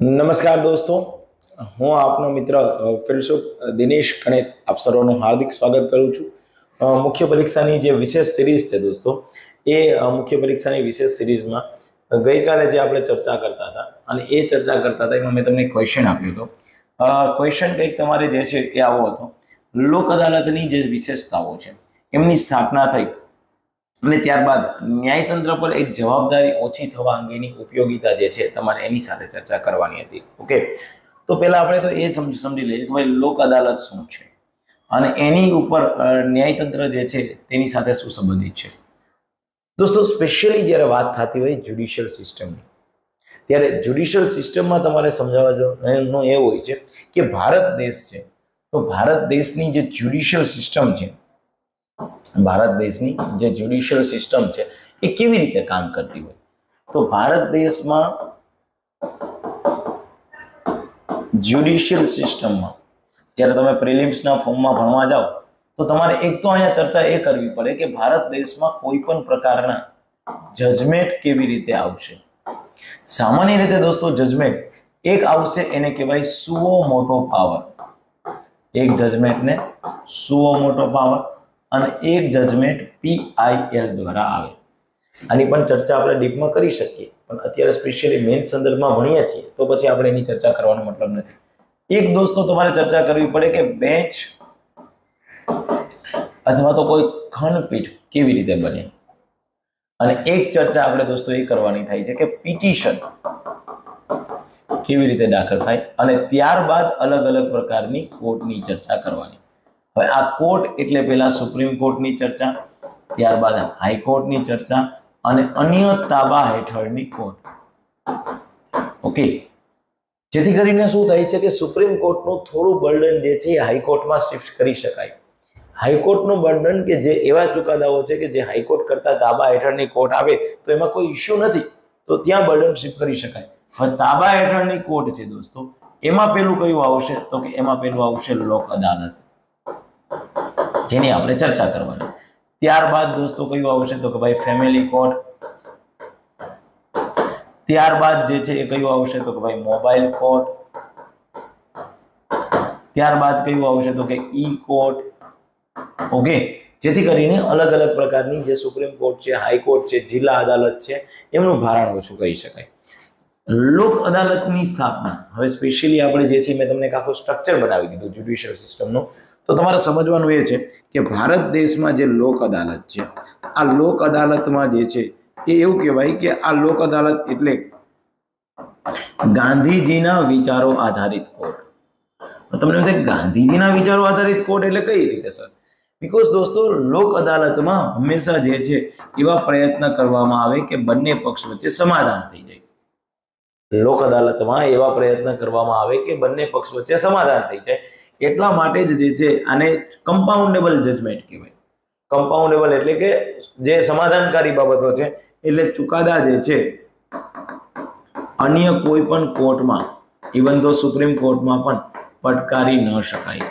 નમસ્કાર દોસ્તો. હું આપનો મિત્ર ફિલસુફ દિનેશ ગણિત આપ સર્વનું હાર્દિક સ્વાગત કરું છું. મુખ્ય પરીક્ષાની જે વિશેષ સિરીઝ છે દોસ્તો, એ મુખ્ય પરીક્ષાની વિશેષ સિરીઝમાં ગઈકાલે જે આપણે ચર્ચા કરતા હતા, અને એ ચર્ચા કરતા હતા, એમાં મેં તમને ક્વેશ્ચન આપ્યો હતો. ક્વેશ્ચન કંઈક તમારે જે છે એ આવો હતો. લોક અદાલતની જે વિશેષતાઓ છે, એમની સ્થાપના થઈ. અને ત્યારબાદ ન્યાયતંત્ર પર એક જવાબદારી ઓછી થવા અંગેની ઉપયોગિતા જે છે, તમારે એની સાથે ચર્ચા કરવાની હતી. ઓકે? તો પહેલાં આપણે તો એ સમજ- લઈએ કે ભાઈ લોક અદાલત શું છે? અને એની ઉપર ન્યાયતંત્ર જે છે, તેની સાથે શું સંબંધિત છે? દોસ્તો સ્પેશિયલી જ્યારે વાત થતી હોય જ્યુડિશિયલ સિસ્ટમની ત્યારે જ્યુડિશિયલ સિસ્ટમમાં તમારે સમજાવવા જો એ હોય છે કે ભારત દેશ છે, તો ભારત દેશની જે જ્યુડિશિયલ સિસ્ટમ છે ભારત દેશની જે જ્યુડિશિયલ સિસ્ટમ છે, એ કેવી રીતે કામ કરતી હોય? તો ભારત દેશમાં જ્યુડિશિયલ સિસ્ટમમાં જ્યારે તમે પ્રિલિમ્સના ફોર્મમાં ભણવા જાઓ, તો તમારે એક તો અહીંયા ચર્ચા એ કરવી પડે કે ભારત દેશમાં કોઈ પણ પ્રકારના જજમેન્ટ કેવી રીતે આવશે? સામાન્ય રીતે દોસ્તો જજમેન્ટ એક આવશે એને કહેવાય સુઓ મોટો પાવર એક જજમેન્ટને સુઓ મોટો પાવર અને એક જજમેન્ટ પીઆઈએલ દ્વારા આવે. આની પણ ચર્ચા આપણે ડીપમાં કરી શકીએ. પણ અત્યારે સ્પેશિયલી મેન સંદર્ભમાં ભણીએ છીએ, તો પછી આપણે એની ચર્ચા કરવાનો મતલબ નથી. એક દોસ્તો તમારે ચર્ચા કરવી પડે કે બેંચ અથવા તો કોઈ ખંડપીઠ કેવી રીતે બને? અને એક ચર્ચા આપણે દોસ્તો એ કરવાની થાય છે કે પિટિશન કેવી રીતે દાખલ થાય? અને ત્યારબાદ અલગ અલગ પ્રકારની કોર્ટની ચર્ચા કરવાની. હવે આ કોર્ટ એટલે પહેલાં સુપ્રીમ કોર્ટની ચર્ચા, ત્યારબાદ હાઈકોર્ટની ચર્ચા અને અન્ય તાબા હેઠળની કોર્ટ. ઓકે? જેથી કરીને શું થાય છે કે સુપ્રીમ કોર્ટનું થોડું બર્ડન જે છે એ હાઈકોર્ટમાં શિફ્ટ કરી શકાય. હાઈકોર્ટનું બર્ડન કે જે એવા ચુકાદાઓ છે કે જે હાઈકોર્ટ કરતા તાબા હેઠળની કોર્ટ આવે, તો એમાં કોઈ ઇશ્યુ નથી, તો ત્યાં બર્ડન શિફ્ટ કરી શકાય. હવે તાબા હેઠળની કોર્ટ છે દોસ્તો, એમાં પેલું કયું આવશે? તો કે એમાં પેલું આવશે લોક અદાલત. જેની આપણે ચર્ચા કરવાની. ત્યારબાદ દોસ્તો કયું આવશે તો કે ભાઈ ફેમિલી કોર્ટ ત્યારબાદ જે છે એ કયું આવશે તો કે ભાઈ મોબાઈલ કોર્ટ ત્યારબાદ કયું આવશે તો કે ઈ કોર્ટ ઓકે? જેથી કરીને અલગ અલગ પ્રકારની જે સુપ્રીમ કોર્ટ છે હાઈકોર્ટ છે, જિલ્લા અદાલત છે, એમનું ભારણ ઓછું કહી શકાય. લોક અદાલતની સ્થાપના. હવે સ્પેશિયલી આપણે જે છે મેં તમને એક આખું સ્ટ્રક્ચર બનાવી દીધું જ્યુડિશિયલ સિસ્ટમનું તો તમારે સમજવાનું એ છે કે ભારત દેશમાં જે લોક અદાલત છે, આ લોક અદાલતમાં જે છે એ એવું કહેવાય કે આ લોક અદાલત એટલે ગાંધીજીના વિચારો આધારિત કોર્ટ તમને એમ ગાંધીજીના વિચારો આધારિત કોર્ટ એટલે કઈ રીતે, સર? બીકોઝ દોસ્તો, લોક અદાલતમાં હંમેશા જે છે એવા પ્રયત્ન કરવામાં આવે કે બંને પક્ષ વચ્ચે સમાધાન થઈ જાય. લોક અદાલતમાં એવા પ્રયત્ન કરવામાં આવે કે બંને પક્ષ વચ્ચે સમાધાન થઈ જાય. એટલા માટે જ જે છે, આને કમ્પાઉન્ડેબલ જજમેન્ટ કહેવાય. કમ્પાઉન્ડેબલ એટલે કે જે સમાધાનકારી બાબતો છે, એટલે ચુકાદા જે છે, અન્ય કોઈ પણ કોર્ટમાં ઇવન તો સુપ્રીમ કોર્ટમાં પણ પડકારી ન શકાય.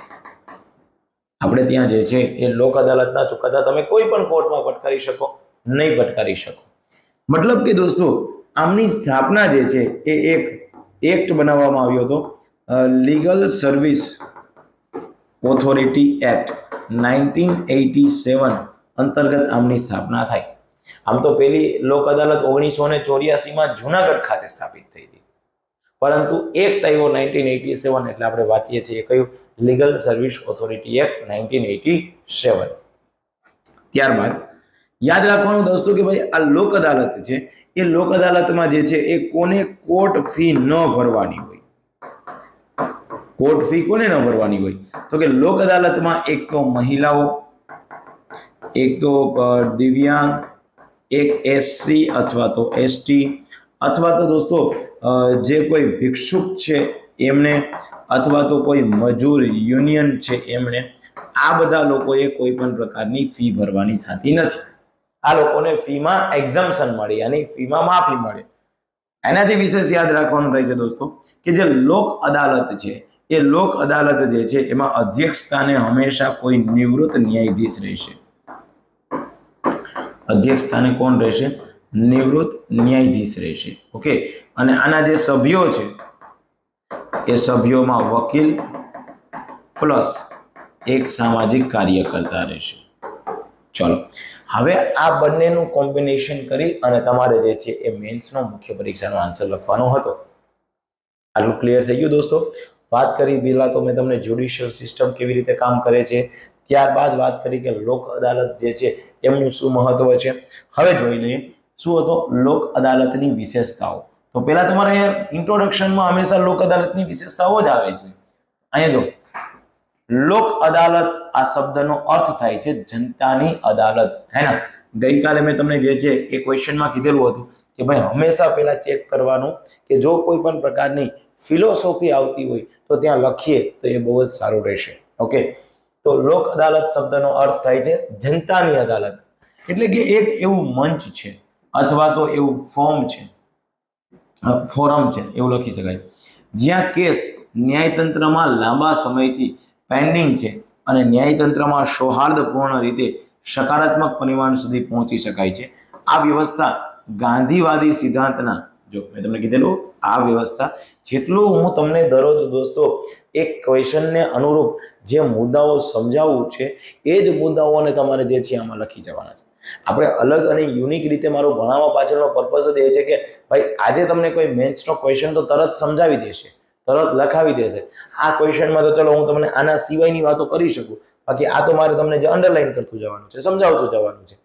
આપણે ત્યાં જે છે, એ લોક અદાલતના ચુકાદા તમે કોઈ પણ કોર્ટમાં પટકારી શકો, નહીં પટકારી શકો. મતલબ કે દોસ્તો, આમની સ્થાપના જે છે, એ એક એક્ટ બનાવવામાં આવ્યો હતો legal service authority act nineteen eighty seven અંતર્ગત આમની સ્થાપના થઈ આમ તો પેલી લોક અદાલત ઓગણીસો ને ચોર્યાસીમાં જુનાગઢ ખાતે સ્થાપિત થઈ હતી. પરંતુ એક આવ્યો નાઇન્ટીન એટી સેવન એટલે આપણે વાંચીએ છીએ કયું? Legal service authority act nineteen eighty seven ત્યારબાદ યાદ રાખવાનું દોસ્તો કે ભાઈ આ લોક અદાલત છે, એ લોક અદાલતમાં જે છે એ કોને કોર્ટ ફી ન ભરવાની હોય. કોર્ટ ફી કોને ન ભરવાની હોય? તો કે લોક અદાલતમાં એક તો મહિલાઓ, એક તો દિવ્યાંગ, એક એસસી અથવા તો એસટી અથવા તો દોસ્તો જે કોઈ ભિક્ષુક છે એમને, અથવા તો કોઈ મજૂર યુનિયન છે એમણે આ બધા લોકોએ કોઈ પણ પ્રકારની ફી ભરવાની થતી નથી. આ લોકોને ફીમાં એક્ઝમ્પશન મળે અને ફીમાં માફી મળે. એનાથી વિશેષ યાદ રાખવાનું થાય છે દોસ્તો, કે જે લોક અદાલત છે એ લોક અદાલત જે છે, એમાં અધ્યક્ષ સ્થાને હંમેશા કોઈ નિવૃત્ત ન્યાયાધીશ રહેશે. અધ્યક્ષ સ્થાને કોણ રહેશે? નિવૃત્ત ન્યાયાધીશ રહેશે. ઓકે? અને આના જે સભ્યો છે, એ સભ્યોમાં વકીલ પ્લસ એક સામાજિક કાર્યકર્તા રહેશે. ચલો. હવે આ બંનેનું કોમ્બિનેશન કરી અને તમારે જે છે, એ મેન્સનો મુખ્ય પરીક્ષાનો આન્સર લખવાનો હતો. આટલું ક્લિયર થઈ ગયું દોસ્તો? વાત કરી પહેલાં તો મેં તમને જ્યુડિશિયલ સિસ્ટમ કેવી રીતે કામ કરે છે? ત્યારબાદ વાત કરી કે લોક અદાલત જે છે, એમનું શું મહત્વ છે? હવે જોઈ લઈએ, શું હતો? લોક અદાલતની વિશેષતાઓ. તો પહેલાં તમારે અહીંયા ઇન્ટ્રોડક્શનમાં હંમેશા લોક અદાલતની વિશેષતાઓ જ આવે છે. અહીંયા જો, લોક અદાલત આ શબ્દનો અર્થ થાય છે જનતાની અદાલત. હે ને? ગઈકાલે મેં તમને જે છે એ ક્વેશ્ચનમાં કીધેલું હતું. કે ભાઈ હંમેશા પહેલાં ચેક કરવાનું કે જો કોઈ પણ પ્રકારની ફિલોસોફી આવતી હોય તો ત્યાં લખીએ તો એ બહુ જ સારું રહેશે. ઓકે તો લોક અદાલત શબ્દનો અર્થ થાય છે જનતાની અદાલત. એટલે કે એક એવું મંચ છે અથવા તો એવું ફોર્મ છે. ફોરમ છે, એવું લખી શકાય. જ્યાં કેસ ન્યાયતંત્રમાં લાંબા સમયથી પેન્ડિંગ છે અને ન્યાયતંત્રમાં સૌહાર્દપૂર્ણ રીતે સકારાત્મક પરિમાણ સુધી પહોંચી શકાય છે. આ વ્યવસ્થા ગાંધીવાદી સિદ્ધાંતના, જો મેં તમને કીધેલું, આ વ્યવસ્થા, જેટલું હું તમને દરરોજ દોસ્તો એક ક્વેશ્ચનને અનુરૂપ જે મુદ્દાઓ સમજાવવું છે, એ જ મુદ્દાઓને તમારે જે છે આમાં લખી જવાના છે. આપણે અલગ અને યુનિક રીતે મારો ભણાવવા પાછળનો પર્પઝ જ એ છે કે, ભાઈ, આજે તમને કોઈ મેન્સનો ક્વેશ્ચન તો તરત સમજાવી દેશે, તરત લખાવી દેશે. આ ક્વેશ્ચનમાં તો ચલો હું તમને આના સિવાયની વાતો કરી શકું. બાકી આ તો મારે તમને જે અંડરલાઈન કરતું જવાનું છે, સમજાવતું જવાનું છે.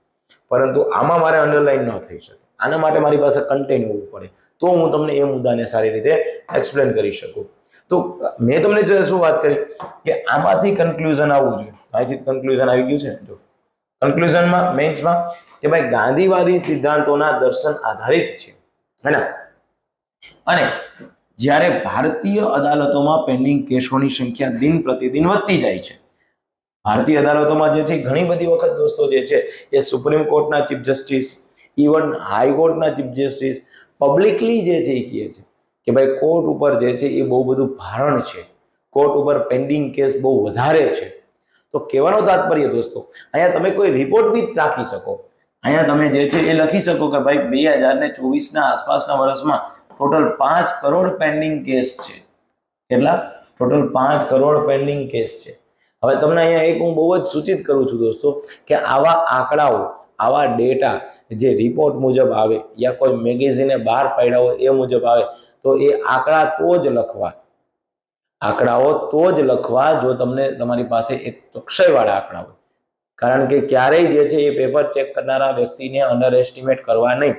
પરંતુ આમાં મારે અંડરલાઈન ન થઈ શકે. આના માટે મારી પાસે કન્ટેન્ટ હોવું પડે. તો હું તમને એ મુદ્દાને સારી રીતે એક્સપ્લેન કરી શકું. તો મેં તમને શું વાત કરી કે આમાંથી કન્ક્લુઝન આવવું જોઈએ. અહીંથી કન્ક્લુઝન આવી ગયું છે જો. કન્ક્લુઝનમાં મેન્સમાં કે ભાઈ ગાંધીવાદી સિદ્ધાંતોના દર્શન આધારિત છે. હે અને જ્યારે ભારતીય અદાલતોમાં પેન્ડિંગ કેસોની સંખ્યા દિન પ્રતિદિન વધતી જાય છે. ભારતીય અદાલતોમાં જે છે, ઘણી બધી વખત દોસ્તો જે છે, એ સુપ્રીમ કોર્ટના ચીફ જસ્ટિસ ઇવન હાઈકોર્ટના ચીફ જસ્ટિસ પબ્લિકલી જે છે એ કહે છે કે ભાઈ કોર્ટ ઉપર જે છે એ બહુ બધું ભારણ છે. કોર્ટ ઉપર પેન્ડિંગ કેસ બહુ વધારે છે. તો કહેવાનો તાત્પર્ય દોસ્તો, અહીંયા તમે કોઈ રિપોર્ટ બી રાખી શકો. અહીંયા તમે જે છે એ લખી શકો કે ભાઈ બે હજાર ને ચોવીસના આસપાસના વર્ષમાં ટોટલ પાંચ કરોડ પેન્ડિંગ કેસ છે. કેટલા? ટોટલ પાંચ કરોડ પેન્ડિંગ કેસ છે. હવે તમને અહીંયા એક હું બહુ જ સૂચિત કરું છું દોસ્તો કે આવા આંકડાઓ આવા ડેટા જે રિપોર્ટ મુજબ આવે યા કોઈ મેગેઝીને બહાર પાડ્યા હોય એ મુજબ આવે, તો એ આંકડા તો જ લખવા. આંકડાઓ તો જ લખવા જો તમને તમારી પાસે એક ચોકસાઈવાળા આંકડા હોય. કારણ કે ક્યારેય જે છે એ પેપર ચેક કરનારા વ્યક્તિને અંડર એસ્ટિમેટ કરવા નહીં.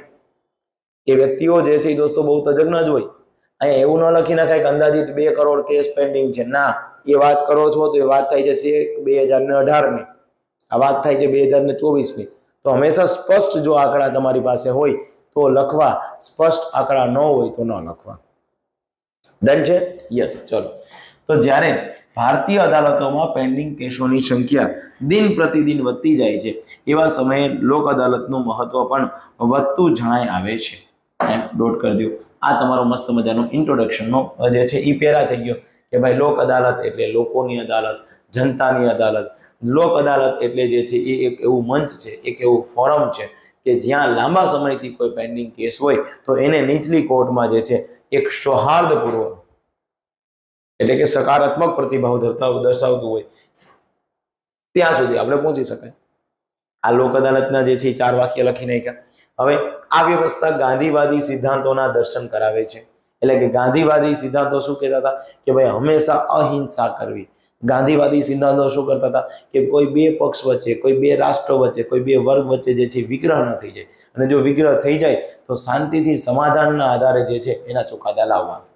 એ વ્યક્તિઓ જે છે એ દોસ્તો બહુ તજજ્ઞ જ હોય. અહીંયા એવું ન લખી નાખાય કે અંદાજિત બે કરોડ કેસ પેન્ડિંગ છે. ના, એ વાત કરો છો તો એ વાત થાય છે બે હજાર ને અઢારની. આ વાત થાય છે બે હજાર ને ચોવીસની. તો હંમેશા સ્પષ્ટ જો આંકડા તમારી પાસે હોય તો લખવા. સ્પષ્ટ આંકડા ન હોય તો ન લખવા. ડન છે? યસ ચલો. તો જ્યારે ભારતીય અદાલતોમાં પેન્ડિંગ કેસોની સંખ્યા દિન પ્રતિદિન વધતી જાય છે, એવા સમયે લોક અદાલતનું મહત્વ પણ વધતું જણાય આવે છે. ડોટ કરી દો આ તમારો મસ્ત મજાનો ઇન્ટ્રોડક્શનનો જે છે એ પેરા થઈ ગયો કે ભાઈ લોક અદાલત એટલે લોકોની અદાલત, જનતાની અદાલત લોક અદાલત એટલે જે છે એ એક એવું મંચ છે, એક એવું ફોરમ છે કે જ્યાં લાંબા સમયથી કોઈ પેન્ડિંગ કેસ હોય તો એને નીચલી કોર્ટમાં જે છે એક સૌહાર્દપૂર્વક એટલે કે સકારાત્મક પ્રતિભાવ ધરતા દર્શાવતું હોય, ત્યાં સુધી આપણે પહોંચી શકાય. આ લોક અદાલતના જે છે ચાર વાક્ય લખી નાખ્યા. હવે આ વ્યવસ્થા ગાંધીવાદી સિદ્ધાંતોના દર્શન કરાવે છે. એટલે કે ગાંધીવાદી સિદ્ધાંતો શું કહેતા હતા? કે ભાઈ હંમેશા અહિંસા કરવી. ગાંધીવાદી સિદ્ધાંતો શું કરતા હતા કે કોઈ બે પક્ષ વચ્ચે, કોઈ બે રાષ્ટ્રો વચ્ચે, કોઈ બે વર્ગ વચ્ચે જે છે વિગ્રહ ન થઈ જાય. અને જો વિગ્રહ થઈ જાય, તો શાંતિથી સમાધાનના આધારે જે છે એના ચુકાદા લાવવાના.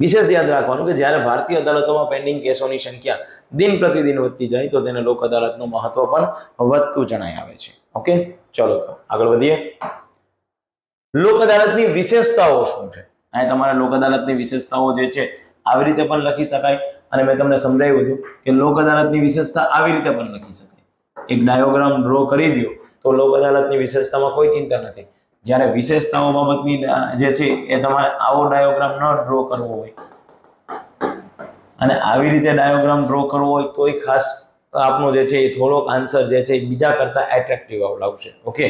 વિશેષ યાદ રાખવાનું કે જ્યારે ભારતીય અદાલતોમાં પેન્ડિંગ કેસોની સંખ્યા દિન પ્રતિદિન વધતી જાય, તો તેને લોક અદાલતનું મહત્વ પણ વધતું જણાય આવે છે. ઓકે? ચલો તો આગળ વધીએ. લોક અદાલતની વિશેષતાઓ શું છે? અહીં તમારા લોક અદાલતની વિશેષતાઓ જે છે, આવી રીતે પણ લખી શકાય. અને મેં તમને સમજાવ્યું હતું કે લોક અદાલતની વિશેષતા આવી રીતે પણ લખી શકે એક ડાયોગ્રામ ડ્રો કરી દો તો લોક અદાલતની વિશેષતામાં કોઈ ચિંતા નથી. જ્યારે વિશેષતાઓ બાબતની જે છે એ તમારે આવો ડાયોગ્રામ ન ડ્રો કરવો હોય. અને આવી રીતે ડાયોગ્રામ ડ્રો કરવો હોય તોય ખાસ આપનો જે છે એ થોડોક આન્સર જે છે બીજા કરતા એટ્રેક્ટિવ આવડાવશે ઓકે?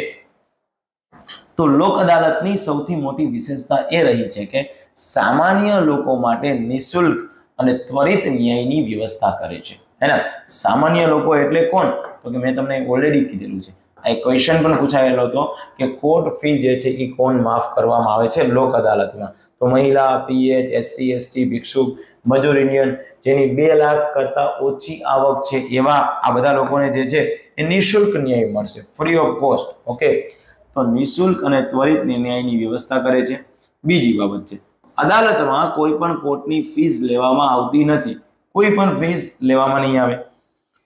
તો લોક અદાલતની સૌથી મોટી વિશેષતા એ રહી છે કે સામાન્ય લોકો માટે નિઃશુલ્ક અને ત્વરિત ન્યાયની વ્યવસ્થા કરે છે. હે ને? સામાન્ય લોકો એટલે કોણ? તો કે મેં તમને ઓલરેડી કીધેલું છે. આ એક ક્વેશ્ચન પણ પૂછાયેલો હતો કે કોર્ટ ફી જે છે એ કોણ માફ કરવામાં આવે છે લોક અદાલતમાં? તો મહિલા પીએચ એસસી એસટી ભિક્ષુક મજૂર યુનિયન જેની બે લાખ કરતા ઓછી આવક છે એવા આ બધા લોકોને જે છે એ નિઃશુલ્ક ન્યાય મળશે. ફ્રી ઓફ કોસ્ટ ઓકે તો નિઃશુલ્ક અને ત્વરિત ન્યાયની વ્યવસ્થા કરે છે. બીજી બાબત છે. અદાલતમાં કોઈ પણ કોર્ટની ફીસ લેવામાં આવતી નથી. કોઈ પણ ફીસ લેવામાં નહીં આવે.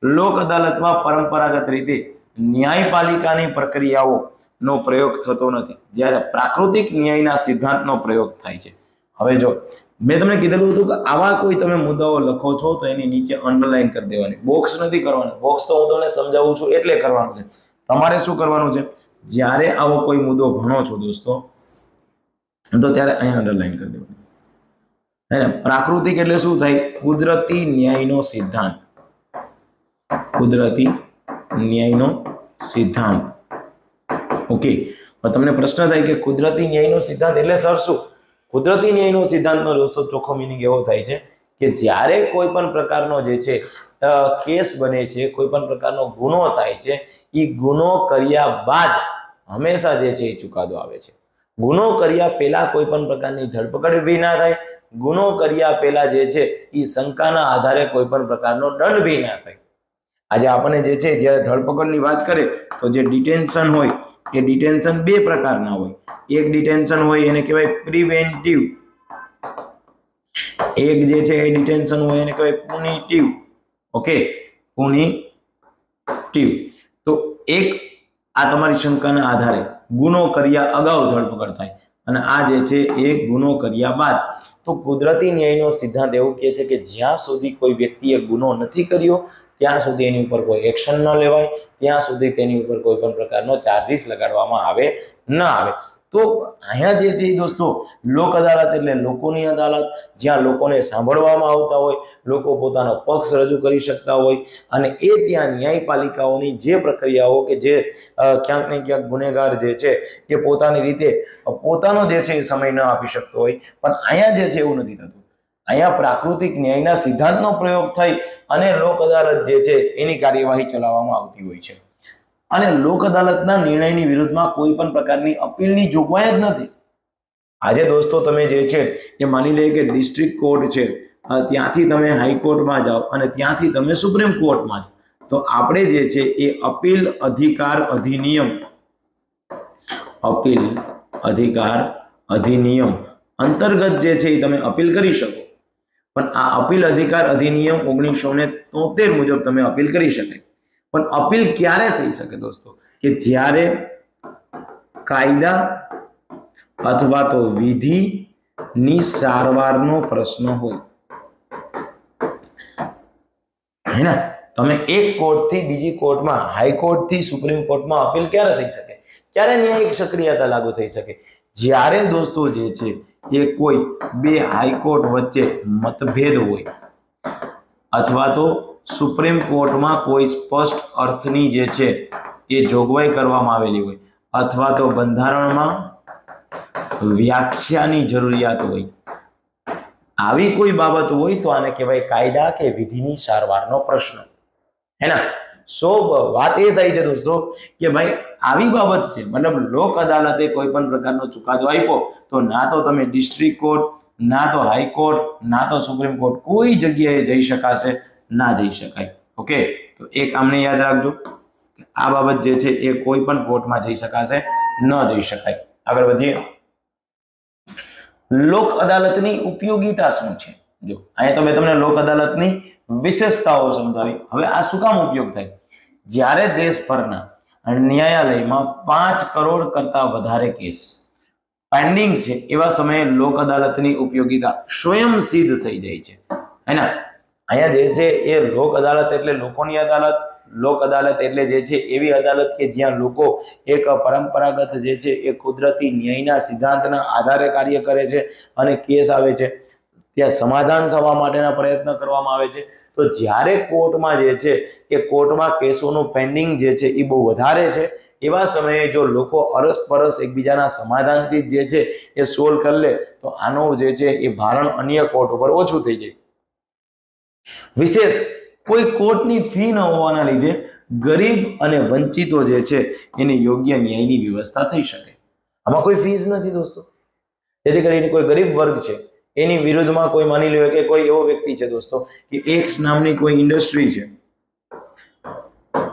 લોક અદાલતમાં પરંપરાગત રીતે ન્યાયપાલિકાની પ્રક્રિયાઓનો પ્રયોગ થતો નથી. જ્યારે પ્રાકૃતિક ન્યાયના સિદ્ધાંતનો પ્રયોગ થાય છે. હવે જો, મેં તમને કીધેલું હતું કે આવા કોઈ તમે મુદ્દાઓ લખો છો તો એની નીચે અંડરલાઈન કરી દેવાની. બોક્સ નથી કરવાનું. બોક્સ તો હું તમને સમજાવું છું એટલે કરવાનું છે. તમારે શું કરવાનું છે? જ્યારે આવો કોઈ મુદ્દો ભણો છો દોસ્તો તો ત્યારે અહીંયા અંડરલાઈન કરી દેવાનું. હે ને? પ્રાકૃતિક એટલે શું થાય? કુદરતી ન્યાયનો સિદ્ધાંત. કુદરતી ન્યાયનો સિદ્ધાંત. ઓકે. તમને પ્રશ્ન થાય કે કુદરતી ન્યાયનો સિદ્ધાંત એટલે સર શું? કુદરતી ન્યાયનો સિદ્ધાંતનો દોસ્તો ચોખ્ખો મિનિંગ એવો થાય છે કે જ્યારે કોઈ પણ પ્રકારનો જે છે કેસ બને છે, કોઈ પણ પ્રકારનો ગુનો થાય છે એ ગુનો કર્યા બાદ હંમેશા જે છે એ ચુકાદો આવે છે. ગુનો કર્યા પહેલા કોઈ પણ પ્રકારની ધરપકડ બી ના થાય. ગુનો કર્યા પહેલા જે છે એ શંકાના આધારે કોઈ પણ પ્રકારનો દંડ ભી ના થાય. આજે આપણને જે છે જ્યારે ધરપકડની વાત કરે તો જે ડિટેન્શન હોય એ ડિટેન્શન બે પ્રકારના હોય. એક ડિટેન્શન હોય એને કહેવાય પ્રિવેન્ટિવ. એક જે છે એ ડિટેન્શન હોય એને કહેવાય પુનિટિવ. ઓકે? પુનિટિવ. તો એક આ તમારી શંકાના આધારે. ગુનો કર્યા અગાઉ ધરપકડ થાય. અને આ જે છે એ ગુનો કર્યા બાદ. તો કુદરતી ન્યાયનો સિદ્ધાંત એવું કહે છે કે જ્યાં સુધી કોઈ વ્યક્તિએ ગુનો નથી કર્યો, ત્યાં સુધી એની ઉપર કોઈ એક્શન ન લેવાય, ત્યાં સુધી તેની ઉપર કોઈ પણ પ્રકારનો ચાર્જિસ લગાડવામાં આવે ન આવે. તો અહીંયા જે છે દોસ્તો, લોક અદાલત એટલે લોકોની અદાલત, જ્યાં લોકોને સાંભળવામાં આવતા હોય, લોકો પોતાનો પક્ષ રજૂ કરી શકતા હોય, અને એ ત્યાં ન્યાયપાલિકાઓની જે પ્રક્રિયાઓ કે જે ક્યાંક ને ક્યાંક ગુનેગાર જે છે, એ પોતાની રીતે પોતાનો જે છે એ સમય ન આપી શકતો હોય. પણ અહીંયા જે છે એવું નથી થતું. અહીંયા પ્રાકૃતિક ન્યાયના સિદ્ધાંતનો પ્રયોગ થઈ અને લોક અદાલત જે છે એની કાર્યવાહી ચલાવવામાં આવતી હોય છે. અને લોક અદાલતના નિર્ણયની વિરુદ્ધમાં કોઈ પણ પ્રકારની અપીલની જોગવાઈ જ નથી. આજે દોસ્તો તમે જે છે એ માની લઈએ કે ડિસ્ટ્રિક્ટ કોર્ટ છે ત્યાંથી તમે હાઈકોર્ટમાં જાઓ અને ત્યાંથી તમે સુપ્રીમ કોર્ટમાં જાઓ. તો આપણે જે છે એ અપીલ અધિકાર અધિનિયમ, અપીલ અધિકાર અધિનિયમ અંતર્ગત જે છે એ તમે અપીલ કરી શકો. પણ આ અપીલ અધિકાર અધિનિયમ ઓગણીસો ને તોતેર મુજબ તમે અપીલ કરી શકે પણ અપીલ ક્યારે થઈ શકે દોસ્તો? કે જ્યારે કાયદા અથવા તો વિધિની સારવારનો પ્રશ્ન હોય, હે ને? તમે એક કોર્ટથી બીજી કોર્ટમાં હાઈકોર્ટથી સુપ્રીમ કોર્ટમાં અપીલ ક્યારે થઈ શકે? ક્યારે ન્યાયિક સક્રિયતા લાગુ થઈ શકે? જ્યારે દોસ્તો જે છે, એ કોઈ બે હાઈકોર્ટ વચ્ચે મતભેદ હોય, અથવા તો સુપ્રીમ કોર્ટમાં કોઈ સ્પષ્ટ અર્થની જે છે એ જોગવાઈ કરવામાં આવેલી હોય અથવા તો બંધારણમાં વ્યાખ્યાની જરૂરિયાત હોય. આવી કોઈ બાબત હોય તો આને કહેવાય કાયદા કે વિધિની સારવારનો પ્રશ્ન. હે ને? સો વાત એ થઈ છે દોસ્તો કે ભાઈ આવી બાબત છે, મતલબ લોક અદાલતે કોઈ પણ પ્રકારનો ચુકાદો આપ્યો તો ના તો તમે ડિસ્ટ્રિક્ટ કોર્ટ, ના તો હાઈકોર્ટ ના તો સુપ્રીમ કોર્ટ કોઈ જગ્યાએ જઈ શકાશે. ના જઈ શકાય. ઓકે તો એક આમને યાદ રાખજો આ બાબત જે છે એ કોઈ પણ કોર્ટમાં જઈ શકાશે, ન જઈ શકાય. આગળ વધીએ. લોક અદાલતની ઉપયોગિતા શું છે? જો, અહીંયા તો મેં તમને લોક અદાલતની વિશેષતાઓ સમજાવી. હવે આ શું કામ ઉપયોગ થાય? જ્યારે દેશભરના ન્યાયાલયમાં પાંચ કરોડ કરતા વધારે કેસ પેન્ડિંગ છે, એવા સમયે લોક અદાલતની ઉપયોગિતા સ્વયં સિદ્ધ થઈ જાય છે. હે અહીંયા જે છે એ લોક અદાલત એટલે લોકોની અદાલત, લોક અદાલત એટલે જે છે એવી અદાલત કે જ્યાં લોકો એક પરંપરાગત જે છે એ કુદરતી ન્યાયના સિદ્ધાંતના આધારે કાર્ય કરે છે અને કેસ આવે છે. ત્યાં સમાધાન થવા માટેના પ્રયત્ન કરવામાં આવે છે. તો જ્યારે કોર્ટમાં જે છે એ કોર્ટમાં કેસોનું પેન્ડિંગ જે છે એ બહુ વધારે છે, એવા સમયે જો લોકો અરસપરસ એકબીજાના સમાધાનથી જે છે એ સોલ્વ કરી લે, તો આનો જે છે એ ભારણ અન્ય કોર્ટ ઉપર ઓછું થઈ જાય. વિશેષ, કોઈ કોર્ટની ફી ન હોવાના લીધે ગરીબ અને વંચિતો જે છે, એને યોગ્ય ન્યાયની વ્યવસ્થા થઈ શકે. આમાં કોઈ ફીસ નથી દોસ્તો. જેથી કરીને કોઈ ગરીબ વર્ગ છે, એની વિરુદ્ધમાં કોઈ માની લો કે કોઈ એવો વ્યક્તિ છે દોસ્તો, કે એક્સ નામની કોઈ ઇન્ડસ્ટ્રી છે.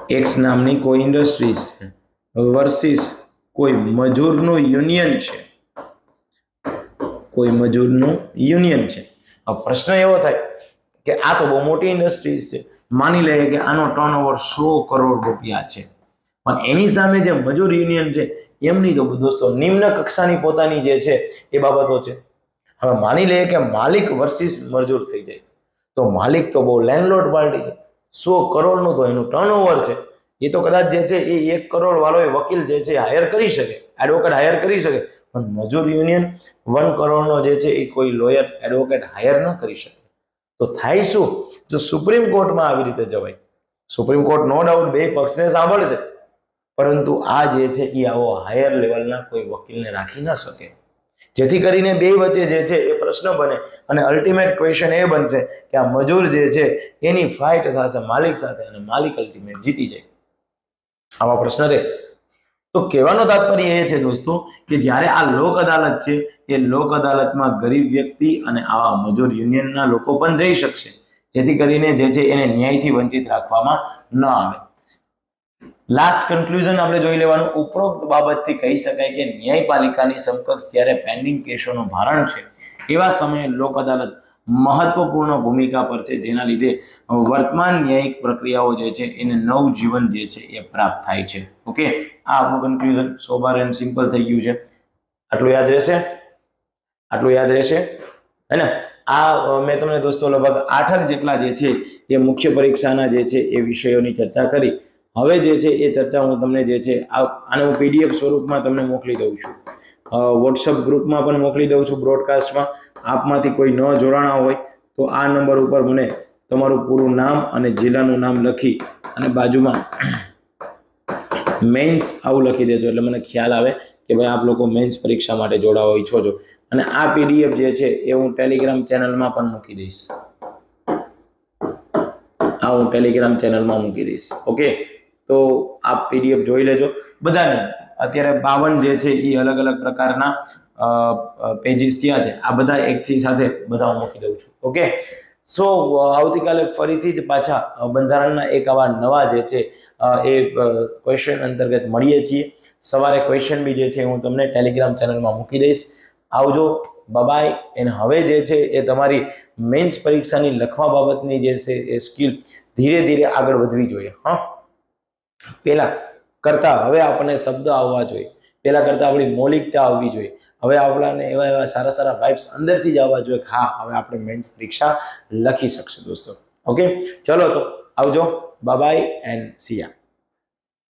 એક્સ નામની કોઈ ઇન્ડસ્ટ્રી છે વર્સિસ કોઈ મજૂરનું યુનિયન છે. કોઈ મજૂરનું યુનિયન છે. પ્રશ્ન એવો થાય કે આ તો બહુ મોટી ઇન્ડસ્ટ્રીઝ છે. માની લઈએ કે આનો ટર્નઓવર સો કરોડ રૂપિયા છે. પણ એની સામે જે મજૂર યુનિયન છે, એમની તો દોસ્તો નિમ્ન કક્ષાની પોતાની જે છે, એ બાબતો છે. હવે માની લઈએ કે માલિક વર્સિસ મજૂર થઈ જાય. તો માલિક તો બહુ લેન્ડલોડ પાર્ટી છે. સો કરોડનું તો એનું ટર્નઓવર છે. એ તો કદાચ જે છે, એ એક કરોડ વાળો એ વકીલ જે છે હાયર કરી શકે. એડવોકેટ હાયર કરી શકે. પણ મજૂર યુનિયન વન કરોડનો જે છે, એ કોઈ લોયર એડવોકેટ હાયર ન કરી શકે. તો થાય શું? જો સુપ્રીમ કોર્ટમાં આવી રીતે જવાય. સુપ્રીમ કોર્ટ નો ડાઉટ બે પક્ષને સાંભળશે. પરંતુ આ જે છે એ આવો હાયર લેવલના કોઈ વકીલને રાખી ન શકે. જેથી કરીને બે વચ્ચે જે છે એ પ્રશ્ન બને અને અલ્ટિમેટ ક્વેશ્ચન એ બનશે કે આ મજૂર જે છે એની ફાઇટ થશે માલિક સાથે અને માલિક અલ્ટિમેટ જીતી જાય. આવા પ્રશ્ન રહે તો કહેવાનો તાત્પર્ય એ છે દોસ્તો કે જ્યારે આ લોક અદાલત છે, એ લોક અદાલતમાં ગરીબ વ્યક્તિ અને આવા મજૂર યુનિયનના લોકો પણ જઈ શકશે. જેથી કરીને જે છે એને ન્યાયથી વંચિત રાખવામાં ન આવે. લાસ્ટ કન્ક્લુઝન આપણે જોઈ લેવાનું. ઉપરોક્ત બાબતથી કહી શકાય કે ન્યાયપાલિકાની સમકક્ષ જ્યારે પેન્ડિંગ કેસોનું ભારણ છે, એવા સમયે લોક અદાલત મહત્વપૂર્ણ ભૂમિકા પર છે, જેના લીધે વર્તમાન ન્યાયિક પ્રક્રિયાઓ જે છે, એને નવું જીવન જે છે, એ પ્રાપ્ત થાય છે. ઓકે? આ આપણું કન્ક્લુઝન સોબાર એન્ડ સિમ્પલ થઈ ગયું છે. આટલું યાદ રહેશે? આટલું યાદ રહેશે? હે ને? આ મેં તમને દોસ્તો લગભગ આઠક જેટલા જે છે, એ મુખ્ય પરીક્ષાના જે છે, એ વિષયોની ચર્ચા કરી. હવે જે છે, એ ચર્ચા હું તમને જે છે આને હું પીડીએફ સ્વરૂપમાં તમને મોકલી દઉં છું. વોટ્સઅપ ગ્રુપમાં પણ મોકલી દઉં છું બ્રોડકાસ્ટમાં આપમાંથી કોઈ ન જોડાણા હોય તો આ નંબર ઉપર મને તમારું પૂરું નામ અને જિલ્લાનું નામ લખી અને બાજુમાં મેન્સ આવું લખી દેજો. એટલે મને ખ્યાલ આવે કે ભાઈ આપ લોકો મેન્સ પરીક્ષા માટે જોડાવા ઈચ્છો છો. અને આ પીડીએફ જે છે એ હું ટેલિગ્રામ ચેનલમાં પણ મૂકી દઈશ. આ હું ટેલિગ્રામ ચેનલમાં મૂકી દઈશ. ઓકે? તો આપ પીડીએફ જોઈ લેજો. બધાને અત્યારે બાવન જે છે એ અલગ અલગ પ્રકારના પેજીસ ત્યાં છે. આ બધા એકથી સાથે બધા મૂકી દઉં છું. ઓકે સો આવતીકાલે ફરીથી જ પાછા બંધારણના એક આવા નવા જે છે એ ક્વેશ્ચન અંતર્ગત મળીએ છીએ. સવારે ક્વેશ્ચન બી જે છે હું તમને ટેલિગ્રામ ચેનલમાં મૂકી દઈશ. આવજો. બબાય એને હવે જે છે એ તમારી મેન્સ પરીક્ષાની લખવા બાબતની જે છે એ સ્કિલ ધીરે ધીરે આગળ વધવી જોઈએ. હા? પેલા કરતા હવે આપણને શબ્દ આવવા જોઈએ. પહેલાં કરતાં આપણી મૌલિકતા આવવી જોઈએ. હવે આપણાને એવા એવા સારા સારા વાઇબ્સ અંદરથી જ આવવા જોઈએ હા, હવે આપણે મેન્સ પરીક્ષા લખી શકશું દોસ્તો. ઓકે ચલો તો આવજો. By and Siya